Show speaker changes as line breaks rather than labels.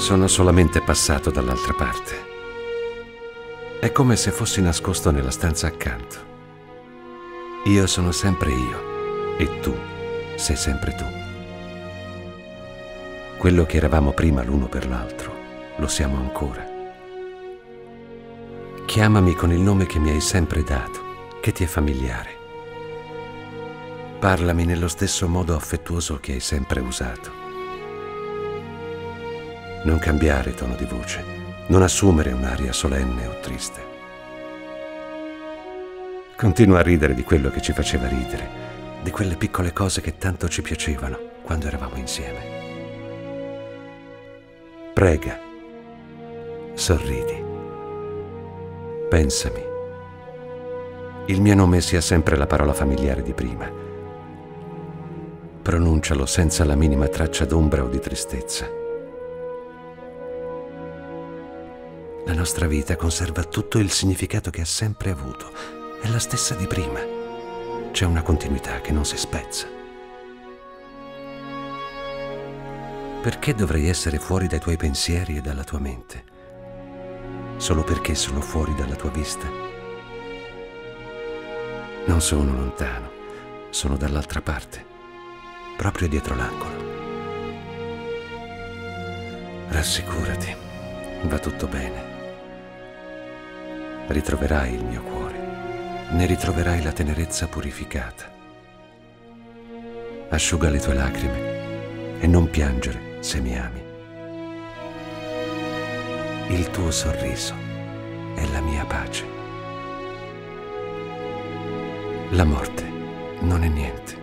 Sono solamente passato dall'altra parte. È come se fossi nascosto nella stanza accanto. Io sono sempre io e tu sei sempre tu. Quello che eravamo prima l'uno per l'altro, lo siamo ancora. Chiamami con il nome che mi hai sempre dato, che ti è familiare. Parlami nello stesso modo affettuoso che hai sempre usato. Non cambiare tono di voce, non assumere un'aria solenne o triste. Continua a ridere di quello che ci faceva ridere, di quelle piccole cose che tanto ci piacevano quando eravamo insieme. Prega, sorridi, pensami. Il mio nome sia sempre la parola familiare di prima. Pronuncialo senza la minima traccia d'ombra o di tristezza. La nostra vita conserva tutto il significato che ha sempre avuto. È la stessa di prima. C'è una continuità che non si spezza. Perché dovrei essere fuori dai tuoi pensieri e dalla tua mente? Solo perché sono fuori dalla tua vista? Non sono lontano, sono dall'altra parte, proprio dietro l'angolo. Rassicurati, va tutto bene. Ritroverai il mio cuore, ne ritroverai la tenerezza purificata. Asciuga le tue lacrime e non piangere se mi ami. Il tuo sorriso è la mia pace. La morte non è niente.